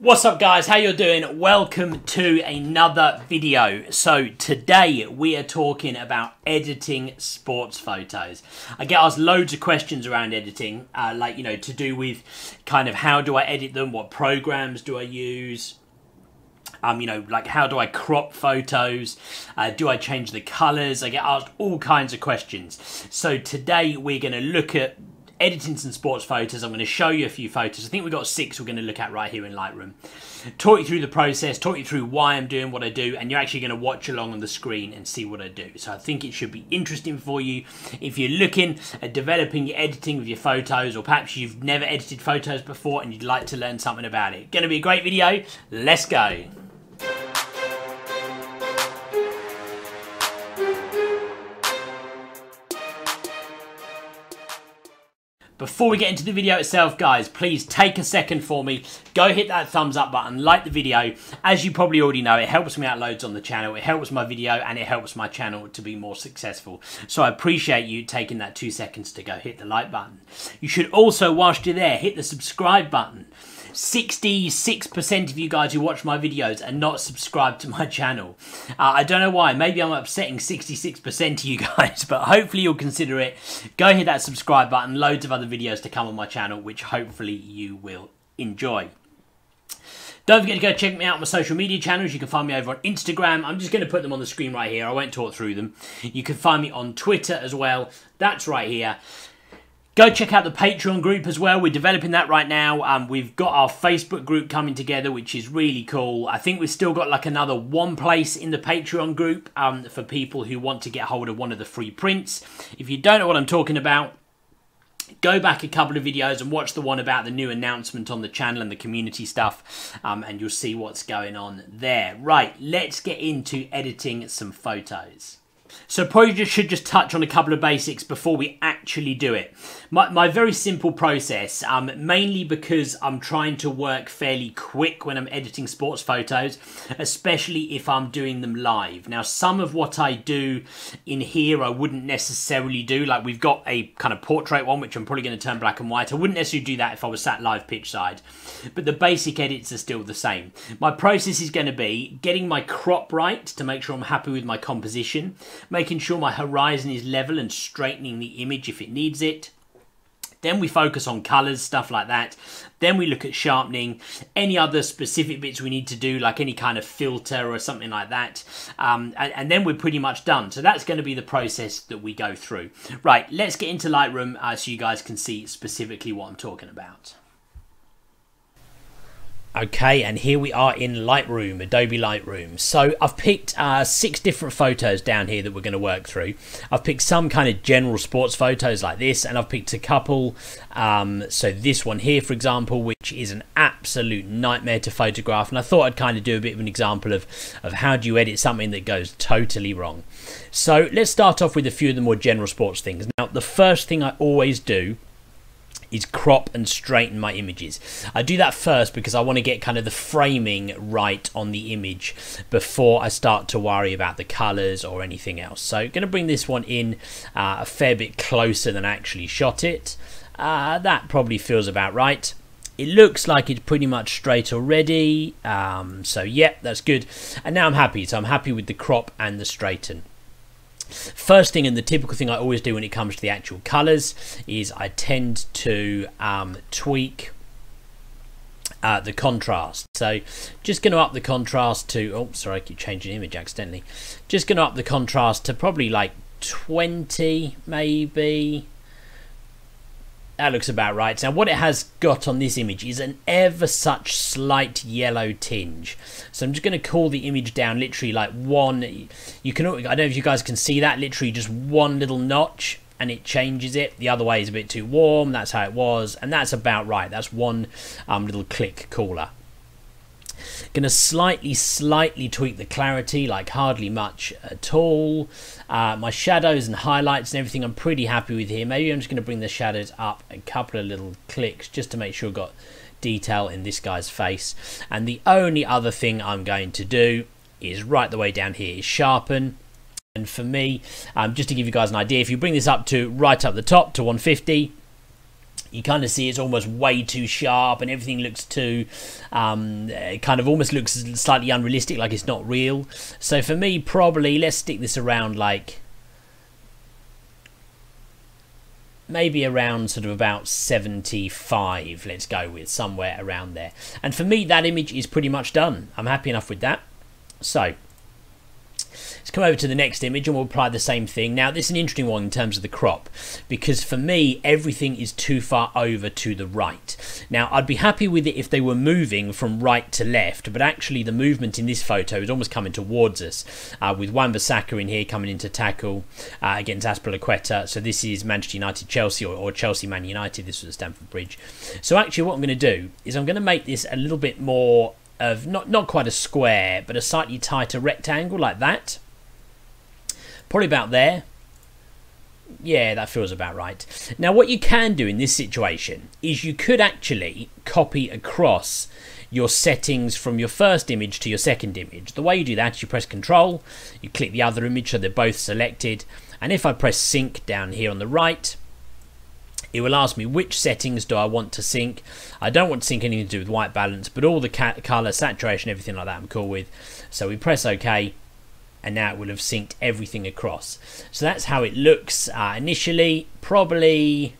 What's up guys, how you doing? Welcome to another video. So today we are talking about editing sports photos. I get asked loads of questions around editing, uh, like, you know, to do with kind of how do I edit them, what programs do I use, um, you know, like how do I crop photos? Uh, do I change the colors? I get asked all kinds of questions. So today we're going to look at editing some sports photos. I'm going to show you a few photos. I think we've got six we're going to look at right here in Lightroom. Talk you through the process, talk you through why I'm doing what I do, and you're actually going to watch along on the screen and see what I do. So I think it should be interesting for you. If you're looking at developing your editing of your photos, or perhaps you've never edited photos before and you'd like to learn something about it. Going to be a great video. Let's go. Before we get into the video itself, guys, please take a second for me. Go hit that thumbs up button, like the video. As you probably already know, it helps me out loads on the channel. It helps my video and it helps my channel to be more successful. So I appreciate you taking that two seconds to go hit the like button. You should also, whilst you're there, hit the subscribe button. 66% of you guys who watch my videos are not subscribed to my channel. Uh, I don't know why. Maybe I'm upsetting 66% of you guys, but hopefully you'll consider it. Go hit that subscribe button. Loads of other videos to come on my channel, which hopefully you will enjoy. Don't forget to go check me out on my social media channels. You can find me over on Instagram. I'm just going to put them on the screen right here. I won't talk through them. You can find me on Twitter as well. That's right here. Go check out the Patreon group as well. We're developing that right now. Um, we've got our Facebook group coming together, which is really cool. I think we've still got like another one place in the Patreon group um, for people who want to get hold of one of the free prints. If you don't know what I'm talking about, go back a couple of videos and watch the one about the new announcement on the channel and the community stuff um, and you'll see what's going on there. Right, let's get into editing some photos. So probably just should just touch on a couple of basics before we actually do it. My, my very simple process, um, mainly because I'm trying to work fairly quick when I'm editing sports photos, especially if I'm doing them live. Now, some of what I do in here I wouldn't necessarily do. Like we've got a kind of portrait one, which I'm probably going to turn black and white. I wouldn't necessarily do that if I was sat live pitch side. But the basic edits are still the same. My process is going to be getting my crop right to make sure I'm happy with my composition, making sure my horizon is level and straightening the image if it needs it. Then we focus on colors, stuff like that. Then we look at sharpening, any other specific bits we need to do, like any kind of filter or something like that. Um, and, and, then we're pretty much done. So that's going to be the process that we go through. Right, let's get into Lightroom uh, so you guys can see specifically what I'm talking about. Okay, and here we are in Lightroom, Adobe Lightroom. So I've picked uh, six different photos down here that we're going to work through. I've picked some kind of general sports photos like this, and I've picked a couple. Um, so this one here, for example, which is an absolute nightmare to photograph. And I thought I'd kind of do a bit of an example of, of how do you edit something that goes totally wrong. So let's start off with a few of the more general sports things. Now, the first thing I always do is crop and straighten my images. I do that first because I want to get kind of the framing right on the image before I start to worry about the colors or anything else. So going to bring this one in uh, a fair bit closer than I actually shot it. Uh, that probably feels about right. It looks like it's pretty much straight already. Um, so yeah, that's good. And now I'm happy. So I'm happy with the crop and the straighten. First thing and the typical thing I always do when it comes to the actual colours is I tend to um, tweak uh, the contrast. So just going to up the contrast to, oh sorry I keep changing image accidentally. Just going to up the contrast to probably like 20 maybe that looks about right. Now what it has got on this image is an ever such slight yellow tinge. So I'm just going to call the image down literally like one, you can, I don't know if you guys can see that, literally just one little notch and it changes it. The other way is a bit too warm, that's how it was, and that's about right. That's one um, little click cooler. To slightly, slightly tweak the clarity, like hardly much at all. Uh, my shadows and highlights and everything I'm pretty happy with here. Maybe I'm just to bring the shadows up a couple of little clicks just to make sure I've got detail in this guy's face. And the only other thing I'm going to do is right the way down here is sharpen. And for me, um, just to give you guys an idea, if you bring this up to right up the top to 150, you kind of see it's almost way too sharp and everything looks too um, it kind of almost looks slightly unrealistic like it's not real. So for me probably let's stick this around like maybe around sort of about 75 let's go with somewhere around there. And for me that image is pretty much done. I'm happy enough with that. So Let's come over to the next image and we'll apply the same thing. Now, this is an interesting one in terms of the crop because for me, everything is too far over to the right. Now, I'd be happy with it if they were moving from right to left, but actually the movement in this photo is almost coming towards us uh, with Wan-Bissaka in here coming into tackle uh, against Azpilicueta. So this is Manchester United Chelsea or, or Chelsea Man United. This was at Stamford Bridge. So actually what I'm going to do is I'm going to make this a little bit more of not not quite a square but a slightly tighter rectangle like that Probably about there. Yeah, that feels about right. Now, what you can do in this situation is you could actually copy across your settings from your first image to your second image. The way you do that is you press Control, you click the other image so they're both selected, and if I press Sync down here on the right, it will ask me which settings do I want to sync. I don't want to sync anything to do with white balance, but all the color, saturation, everything like that I'm cool with. So we press OK, and now it will have synced everything across. So that's how it looks uh, initially. Probably, in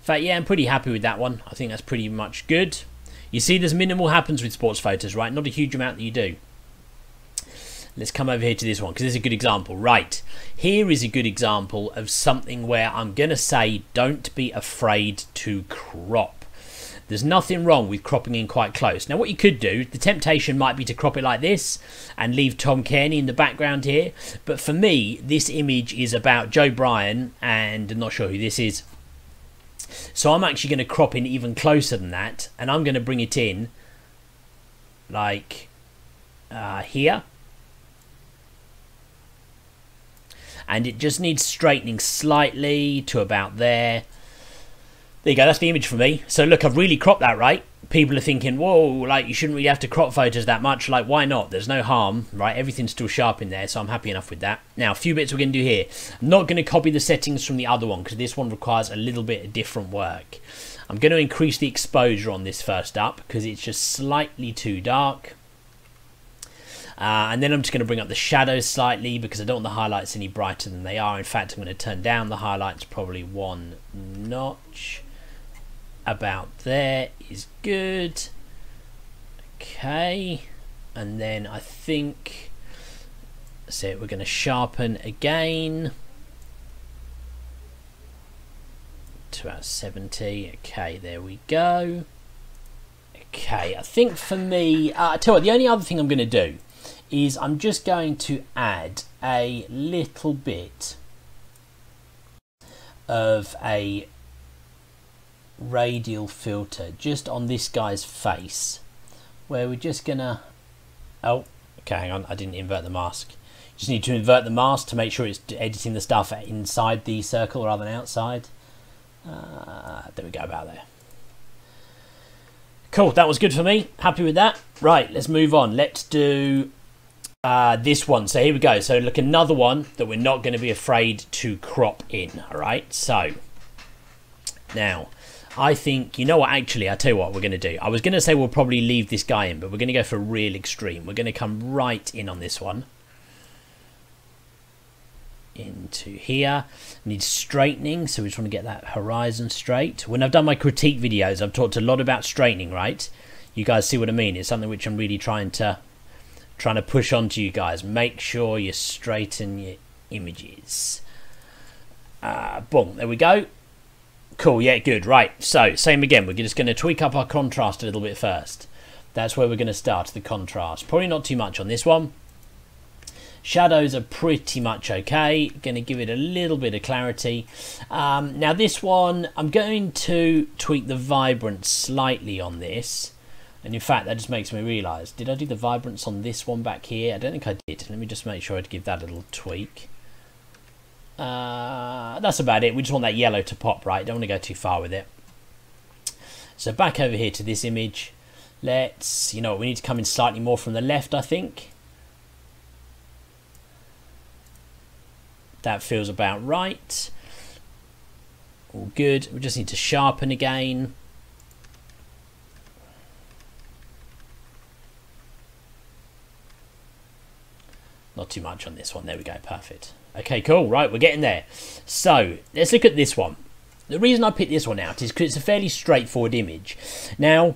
fact, yeah, I'm pretty happy with that one. I think that's pretty much good. You see, there's minimal happens with sports photos, right? Not a huge amount that you do. Let's come over here to this one because this is a good example. Right, here is a good example of something where I'm going to say don't be afraid to crop. There's nothing wrong with cropping in quite close. Now what you could do, the temptation might be to crop it like this and leave Tom Cairney in the background here. But for me, this image is about Joe Bryan and I'm not sure who this is. So I'm actually going to crop in even closer than that and I'm going to bring it in like uh, here. And it just needs straightening slightly to about there there you go, that's the image for me. So look, I've really cropped that right. People are thinking, whoa, like you shouldn't really have to crop photos that much. Like, why not? There's no harm, right? Everything's still sharp in there, so I'm happy enough with that. Now, a few bits we're going to do here. I'm not going to copy the settings from the other one because this one requires a little bit of different work. I'm going to increase the exposure on this first up because it's just slightly too dark. Uh, and then I'm just going to bring up the shadows slightly because I don't want the highlights any brighter than they are. In fact, I'm going to turn down the highlights probably one notch about there is good. Okay, and then I think so we're going to sharpen again to about 70. Okay, there we go. Okay, I think for me, uh, I tell you what, the only other thing I'm going to do is I'm just going to add a little bit of a radial filter just on this guy's face where we're just gonna oh okay hang on I didn't invert the mask. Just need to invert the mask to make sure it's editing the stuff inside the circle rather than outside. Uh, there we go about there. Cool that was good for me. Happy with that. Right let's move on. Let's do uh, this one. So here we go. So look another one that we're not going to be afraid to crop in all right? So now I think, you know what, actually, I'll tell you what we're going to do. I was going to say we'll probably leave this guy in, but we're going to go for real extreme. We're going to come right in on this one. Into here. Needs straightening, so we just want to get that horizon straight. When I've done my critique videos, I've talked a lot about straightening, right? You guys see what I mean? It's something which I'm really trying to trying to push onto you guys. Make sure you straighten your images. Uh, boom, there we go. Cool, yeah, good. Right, so same again. We're just going to tweak up our contrast a little bit first. That's where we're going to start, the contrast. Probably not too much on this one. Shadows are pretty much okay. Going to give it a little bit of clarity. Um, now this one, I'm going to tweak the vibrance slightly on this. And in fact, that just makes me realise, did I do the vibrance on this one back here? I don't think I did. Let me just make sure I give that a little tweak. Uh, that's about it. We just want that yellow to pop right. Don't want to go too far with it. So back over here to this image. Let's, you know, we need to come in slightly more from the left, I think. That feels about right. All good. We just need to sharpen again. Not too much on this one. There we go. Perfect. Okay, cool. Right, we're getting there. So, let's look at this one. The reason I picked this one out is because it's a fairly straightforward image. Now,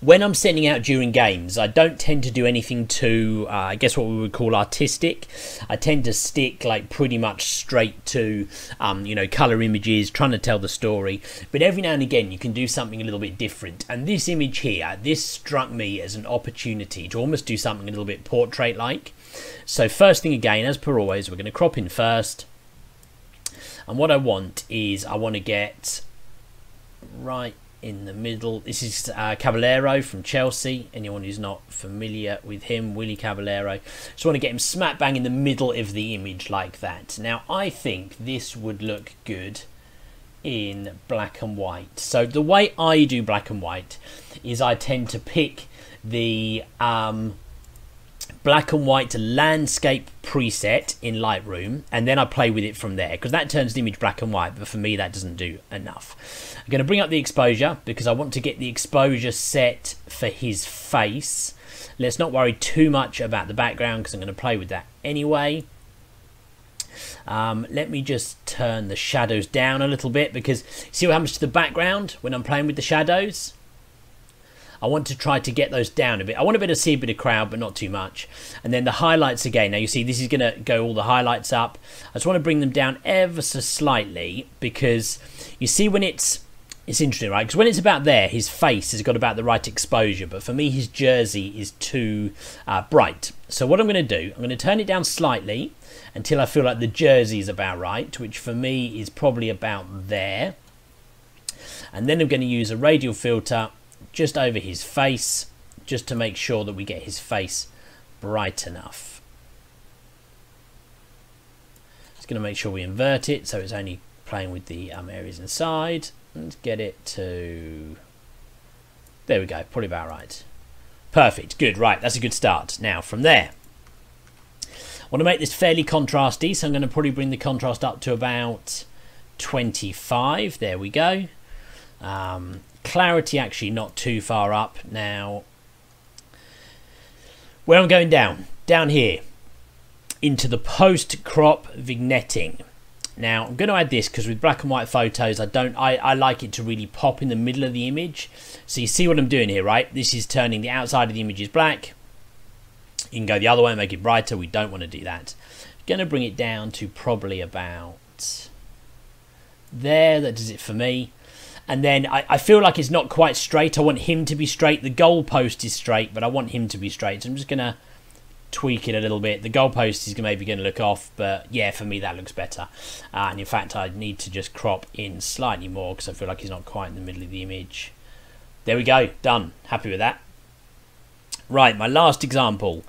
when I'm sending out during games, I don't tend to do anything too, uh, I guess what we would call artistic. I tend to stick like pretty much straight to, um, you know, color images, trying to tell the story. But every now and again, you can do something a little bit different. And this image here, this struck me as an opportunity to almost do something a little bit portrait-like. So first thing again, as per always, we're going to crop in first. And what I want is I want to get right in the middle. This is uh, Caballero from Chelsea. Anyone who's not familiar with him, Willy Caballero. I want to get him smack bang in the middle of the image like that. Now I think this would look good in black and white. So the way I do black and white is I tend to pick the um, black and white landscape preset in Lightroom and then I play with it from there because that turns the image black and white but for me that doesn't do enough. I'm going to bring up the exposure because I want to get the exposure set for his face. Let's not worry too much about the background because I'm going to play with that anyway. Um, let me just turn the shadows down a little bit because see what happens to the background when I'm playing with the shadows? I want to try to get those down a bit. I want a bit to see a bit of crowd, but not too much. And then the highlights again. Now you see this is going to go all the highlights up. I just want to bring them down ever so slightly because you see when it's it's interesting, right? Because when it's about there, his face has got about the right exposure. But for me, his jersey is too uh, bright. So what I'm going to do, I'm going to turn it down slightly until I feel like the jersey is about right, which for me is probably about there. And then I'm going to use a radial filter just over his face, just to make sure that we get his face bright enough. Just going to make sure we invert it so it's only playing with the um, areas inside. Let's get it to... There we go, probably about right. Perfect, good, right, that's a good start. Now, from there, I want to make this fairly contrasty, so I'm going to probably bring the contrast up to about 25. There we go. Um, clarity actually not too far up. Now where I'm going down down here into the post crop vignetting. Now I'm going to add this because with black and white photos I don't I, I like it to really pop in the middle of the image. So you see what I'm doing here right? This is turning the outside of the image is black. You can go the other way and make it brighter. We don't want to do that. I'm going to bring it down to probably about there. That does it for me and then I, I feel like it's not quite straight. I want him to be straight. The goalpost is straight, but I want him to be straight. So I'm just going to tweak it a little bit. The goalpost is maybe going to look off, but yeah, for me that looks better. Uh, and in fact, I need to just crop in slightly more because I feel like he's not quite in the middle of the image. There we go, done. Happy with that. Right, my last example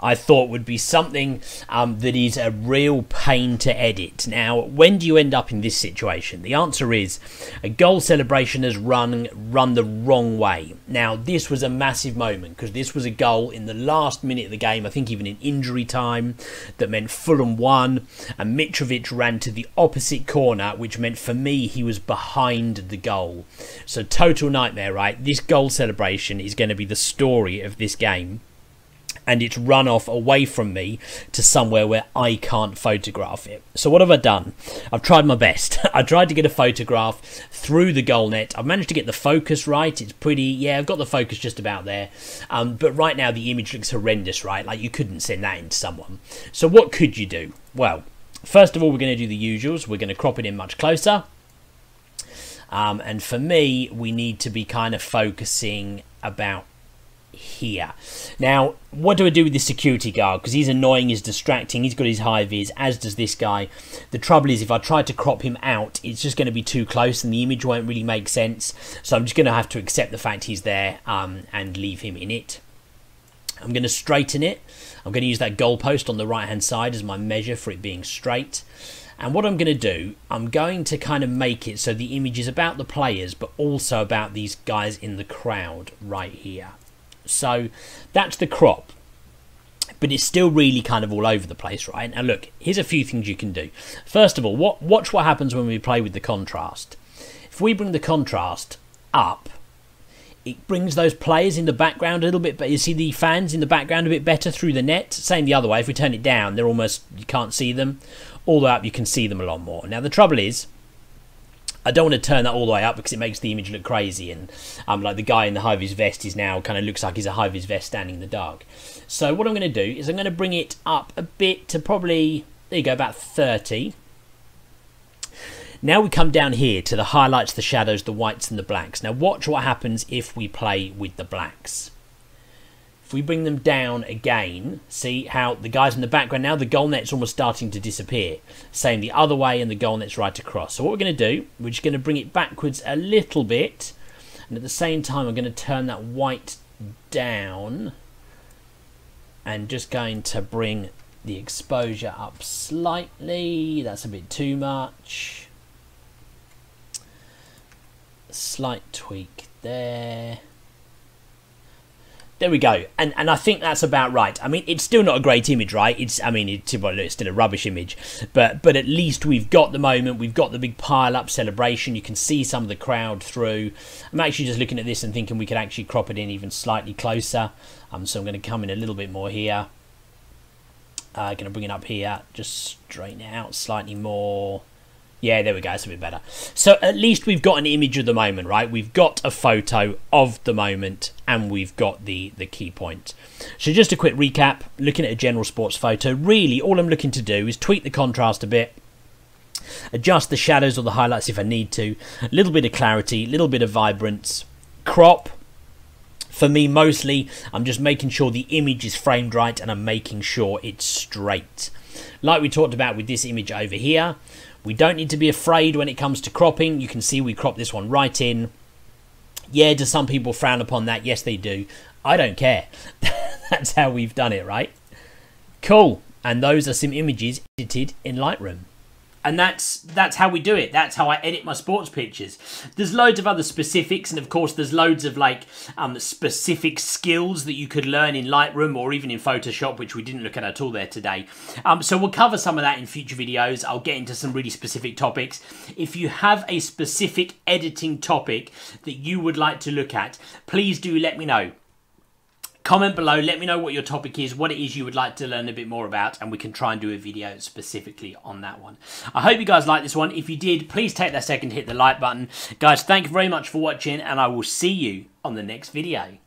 I thought would be something um, that is a real pain to edit. Now, when do you end up in this situation? The answer is a goal celebration has run run the wrong way. Now, this was a massive moment because this was a goal in the last minute of the game. I think even in injury time, that meant Fulham won, and Mitrovic ran to the opposite corner, which meant for me he was behind the goal. So total nightmare, right? This goal celebration is going to be the story of this game and it's run off away from me to somewhere where I can't photograph it. So what have I done? I've tried my best. I tried to get a photograph through the goal net. I've managed to get the focus right. It's pretty, yeah, I've got the focus just about there. Um, but right now the image looks horrendous, right? Like you couldn't send that into someone. So what could you do? Well, first of all, we're going to do the usuals. We're going to crop it in much closer. Um, and for me, we need to be kind of focusing about here. Now, what do I do with this security guard? Because he's annoying, he's distracting, he's got his high vis, as does this guy. The trouble is, if I try to crop him out, it's just going to be too close and the image won't really make sense. So I'm just going to have to accept the fact he's there um, and leave him in it. I'm going to straighten it. I'm going to use that goalpost on the right hand side as my measure for it being straight. And what I'm going to do, I'm going to kind of make it so the image is about the players, but also about these guys in the crowd right here. So that's the crop. but it's still really kind of all over the place, right? Now look, here's a few things you can do. First of all, what, watch what happens when we play with the contrast. If we bring the contrast up, it brings those players in the background a little bit but you see the fans in the background a bit better through the net same the other way if we turn it down they're almost you can't see them all the way up you can see them a lot more now the trouble is I don't want to turn that all the way up because it makes the image look crazy and um, like the guy in the high vis vest is now kind of looks like he's a high vis vest standing in the dark so what I'm going to do is I'm going to bring it up a bit to probably there you go about 30 now we come down here to the highlights, the shadows, the whites and the blacks. Now watch what happens if we play with the blacks. If we bring them down again, see how the guys in the background, now the goal net's almost starting to disappear. Same the other way and the goal net's right across. So what we're going to do, we're just going to bring it backwards a little bit. And at the same time, I'm going to turn that white down. And just going to bring the exposure up slightly. That's a bit too much slight tweak there. There we go, and and I think that's about right. I mean, it's still not a great image, right? It's I mean, it's, well, it's still a rubbish image, but but at least we've got the moment. We've got the big pile up celebration. You can see some of the crowd through. I'm actually just looking at this and thinking we could actually crop it in even slightly closer. Um, so I'm going to come in a little bit more here. Uh, going to bring it up here, just straighten it out slightly more. Yeah, there we go. It's a bit better. So at least we've got an image of the moment, right? We've got a photo of the moment and we've got the, the key point. So just a quick recap, looking at a general sports photo, really all I'm looking to do is tweak the contrast a bit, adjust the shadows or the highlights if I need to, a little bit of clarity, a little bit of vibrance, crop, for me mostly I'm just making sure the image is framed right and I'm making sure it's straight. Like we talked about with this image over here, we don't need to be afraid when it comes to cropping. You can see we crop this one right in. Yeah, do some people frown upon that? Yes, they do. I don't care. That's how we've done it, right? Cool. And those are some images edited in Lightroom and that's that's how we do it. That's how i edit my sports pictures. There's loads of other specifics and of course there's loads of like um, specific skills that you could learn in lightroom or even in photoshop which we didn't look at at all there today. Um, so we'll cover some of that in future videos. I'll get into some really specific topics. If you have a specific editing topic that you would like to look at please do let me know Comment below, let me know what your topic is, what it is you would like to learn a bit more about, and we can try and do a video specifically on that one. I hope you guys like this one. If you did, please take that second, hit the like button. Guys, thank you very much for watching, and I will see you on the next video.